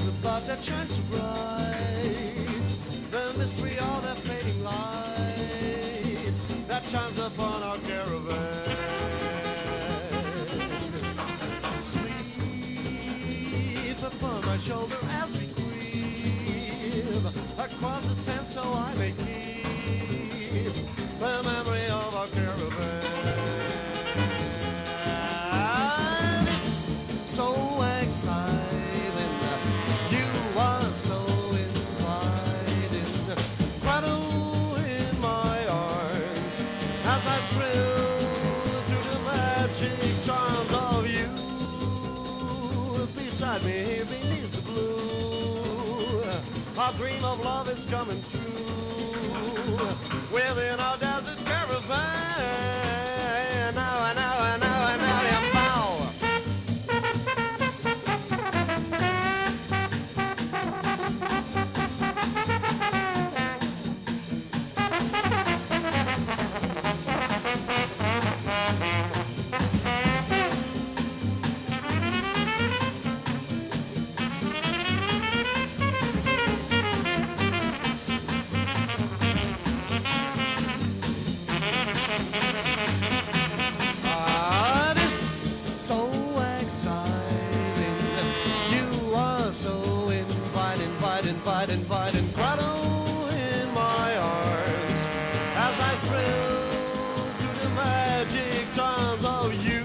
spot that shines so bright. The mystery of that fading light that shines upon our caravan. Sleep upon my shoulder as I thrill through the magic charms of you. Beside me beneath the blue, our dream of love is coming true. Invite, and fight and cradle in my arms as I thrill to the magic charms of you.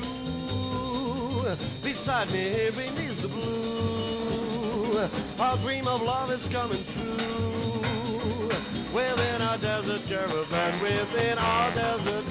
Beside me, beneath the blue, our dream of love is coming true. Within our desert caravan, within our desert